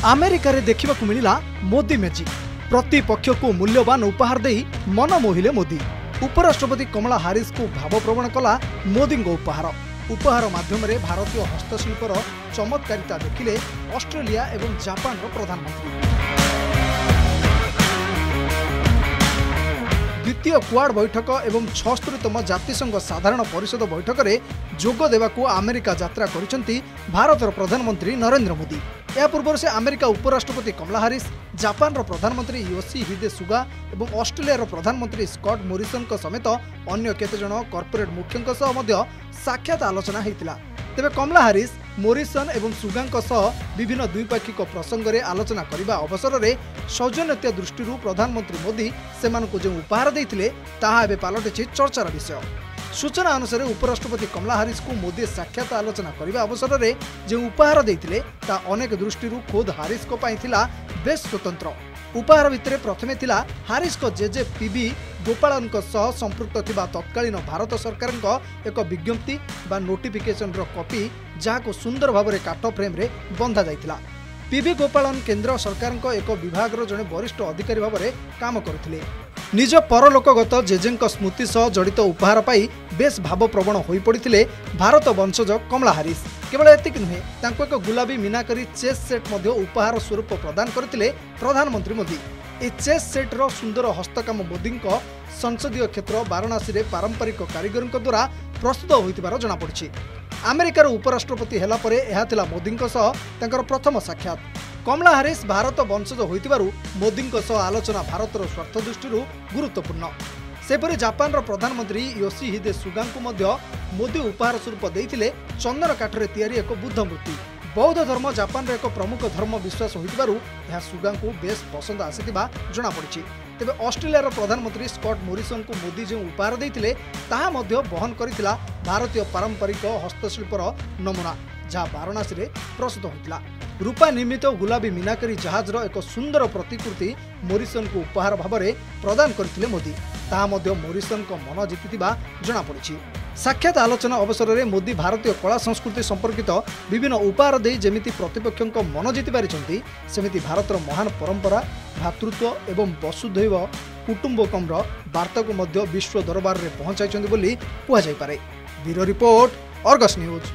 ଆମେରିକାରେ ଦେଖିବାକୁ ମିଳିଲା ମୋଦି ମ୍ୟାଜିକ୍। ପ୍ରତିପକ୍ଷକୁ ମୂଲ୍ୟବାନ ଉପହାର ଦେଇ ମନ ମୋହିଲେ ମୋଦି। ଉପରାଷ୍ଟ୍ରପତି କମଳା ହାରିସଙ୍କୁ ଭାବପ୍ରବଣ କଲା ମୋଦିଙ୍କ ଉପହାର। ଉପହାର ମାଧ୍ୟମରେ ଭାରତୀୟ ହସ୍ତଶିଳ୍ପର ଚମତ୍କାରିତା ଦେଖିଲେ ଅଷ୍ଟ୍ରେଲିଆ ଏବଂ ଜାପାନର ପ୍ରଧାନମନ୍ତ୍ରୀ। ଦ୍ୱିତୀୟ କ୍ୱାଡ୍ ବୈଠକ ଏବଂ ଛଅସ୍ତରୀତମ ଜାତିସଂଘ ସାଧାରଣ ପରିଷଦ ବୈଠକରେ ଯୋଗ ଦେବାକୁ ଆମେରିକା ଯାତ୍ରା କରିଛନ୍ତି ଭାରତର ପ୍ରଧାନମନ୍ତ୍ରୀ ନରେନ୍ଦ୍ର ମୋଦି। ଏହା ପୂର୍ବରୁ ସେ ଆମେରିକା ଉପରାଷ୍ଟ୍ରପତି କମଲା ହାରିସ୍ ଜାପାନର ପ୍ରଧାନମନ୍ତ୍ରୀ ୟୋସି ହିଦେ ସୁଗା ଏବଂ ଅଷ୍ଟ୍ରେଲିଆର ପ୍ରଧାନମନ୍ତ୍ରୀ ସ୍କଟ୍ ମୋରିସନଙ୍କ ସମେତ ଅନ୍ୟ କେତେଜଣ କର୍ପୋରେଟ୍ ମୁଖ୍ୟଙ୍କ ସହ ମଧ୍ୟ ସାକ୍ଷାତ ଆଲୋଚନା ହୋଇଥିଲା। ତେବେ କମଲା ହାରିସ୍ ମୋରିସନ୍ ଏବଂ ସୁଗାଙ୍କ ସହ ବିଭିନ୍ନ ଦ୍ୱିପାକ୍ଷିକ ପ୍ରସଙ୍ଗରେ ଆଲୋଚନା କରିବା ଅବସରରେ ସୌଜନ୍ୟତା ଦୃଷ୍ଟିରୁ ପ୍ରଧାନମନ୍ତ୍ରୀ ମୋଦି ସେମାନଙ୍କୁ ଯେଉଁ ଉପହାର ଦେଇଥିଲେ ତାହା ଏବେ ପାଲଟିଛି ଚର୍ଚ୍ଚାର ବିଷୟ। ସୂଚନା ଅନୁସାରେ ଉପରାଷ୍ଟ୍ରପତି କମଲା ହାରିସଙ୍କୁ ମୋଦି ସାକ୍ଷାତ ଆଲୋଚନା କରିବା ଅବସରରେ ଯେଉଁ ଉପହାର ଦେଇଥିଲେ ତାହା ଅନେକ ଦୃଷ୍ଟିରୁ ଖୋଦ୍ ହାରିସଙ୍କ ପାଇଁ ଥିଲା ବେଶ୍ ସ୍ୱତନ୍ତ୍ର। ଉପହାର ଭିତରେ ପ୍ରଥମେ ଥିଲା ହାରିସଙ୍କ ଜେଜେ ପିବି ଗୋପାଳଙ୍କ ସହ ସମ୍ପୃକ୍ତ ଥିବା ତତ୍କାଳୀନ ଭାରତ ସରକାରଙ୍କ ଏକ ବିଜ୍ଞପ୍ତି ବା ନୋଟିଫିକେସନର କପି ଯାହାକୁ ସୁନ୍ଦର ଭାବରେ କାଠ ଫ୍ରେମ୍ରେ ବନ୍ଧା ଯାଇଥିଲା। ପିବି ଗୋପାଳନ କେନ୍ଦ୍ର ସରକାରଙ୍କ ଏକ ବିଭାଗର ଜଣେ ବରିଷ୍ଠ ଅଧିକାରୀ ଭାବରେ କାମ କରୁଥିଲେ। ନିଜ ପରଲୋକଗତ ଜେଜେଙ୍କ ସ୍ମୃତି ସହ ଜଡ଼ିତ ଉପହାର ପାଇ ବେଶ୍ ଭାବପ୍ରବଣ ହୋଇପଡ଼ିଥିଲେ ଭାରତ ବଂଶଜ କମଳା ହାରିସ୍। କେବଳ ଏତିକି ନୁହେଁ ତାଙ୍କୁ ଏକ ଗୁଲାବୀ ମିନାକରୀ ଚେସ୍ ସେଟ୍ ମଧ୍ୟ ଉପହାର ସ୍ୱରୂପ ପ୍ରଦାନ କରିଥିଲେ ପ୍ରଧାନମନ୍ତ୍ରୀ ମୋଦି। ଏହି ଚେସ୍ ସେଟ୍ର ସୁନ୍ଦର ହସ୍ତକାମ ମୋଦିଙ୍କ ସଂସଦୀୟ କ୍ଷେତ୍ର ବାରାଣାସୀରେ ପାରମ୍ପରିକ କାରିଗରଙ୍କ ଦ୍ୱାରା ପ୍ରସ୍ତୁତ ହୋଇଥିବାର ଜଣାପଡ଼ିଛି। ଆମେରିକାର ଉପରାଷ୍ଟ୍ରପତି ହେଲା ପରେ ଏହା ଥିଲା ମୋଦିଙ୍କ ସହ ତାଙ୍କର ପ୍ରଥମ ସାକ୍ଷାତ। କମଳା ହାରିସ୍ ଭାରତ ବଂଶଜ ହୋଇଥିବାରୁ ମୋଦିଙ୍କ ସହ ଆଲୋଚନା ଭାରତର ସ୍ୱାର୍ଥ ଦୃଷ୍ଟିରୁ ଗୁରୁତ୍ୱପୂର୍ଣ୍ଣ। ସେପରି ଜାପାନର ପ୍ରଧାନମନ୍ତ୍ରୀ ୟୋସି ହିଦେ ସୁଗାଙ୍କୁ ମଧ୍ୟ ମୋଦି ଉପହାର ସ୍ୱରୂପ ଦେଇଥିଲେ ଚନ୍ଦନ କାଠରେ ତିଆରି ଏକ ବୁଦ୍ଧ ମୂର୍ତ୍ତି। ବୌଦ୍ଧ ଧର୍ମ ଜାପାନର ଏକ ପ୍ରମୁଖ ଧର୍ମ ବିଶ୍ୱାସ ହୋଇଥିବାରୁ ଏହା ସୁଗାଙ୍କୁ ବେଶ୍ ପସନ୍ଦ ଆସିଥିବା ଜଣାପଡ଼ିଛି। ତେବେ ଅଷ୍ଟ୍ରେଲିଆର ପ୍ରଧାନମନ୍ତ୍ରୀ ସ୍କଟ୍ ମୋରିସନଙ୍କୁ ମୋଦି ଯେଉଁ ଉପହାର ଦେଇଥିଲେ ତାହା ମଧ୍ୟ ବହନ କରିଥିଲା ଭାରତୀୟ ପାରମ୍ପରିକ ହସ୍ତଶିଳ୍ପର ନମୁନା ଯାହା ବାରାଣାସୀରେ ପ୍ରସ୍ତୁତ ହୋଇଥିଲା। ରୂପା ନିର୍ମିତ ଗୁଲାବୀ ମିନାକରୀ ଜାହାଜର ଏକ ସୁନ୍ଦର ପ୍ରତିକୃତି ମୋରିସନଙ୍କୁ ଉପହାର ଭାବରେ ପ୍ରଦାନ କରିଥିଲେ ମୋଦି। ତାହା ମଧ୍ୟ ମୋରିସନଙ୍କ ମନ ଜିତିଥିବା ଜଣାପଡ଼ିଛି। ସାକ୍ଷାତ ଆଲୋଚନା ଅବସରରେ ମୋଦି ଭାରତୀୟ କଳା ସଂସ୍କୃତି ସମ୍ପର୍କିତ ବିଭିନ୍ନ ଉପହାର ଦେଇ ଯେମିତି ପ୍ରତିପକ୍ଷଙ୍କ ମନ ଜିତି ପାରିଛନ୍ତି ସେମିତି ଭାରତର ମହାନ ପରମ୍ପରା ଭ୍ରାତୃତ୍ୱ ଏବଂ ବସୁଧୈବ କୁଟୁମ୍ବକମ୍ର ବାର୍ତ୍ତାକୁ ମଧ୍ୟ ବିଶ୍ୱ ଦରବାରରେ ପହଞ୍ଚାଇଛନ୍ତି ବୋଲି କୁହାଯାଇପାରେ। Bureau report Argus news.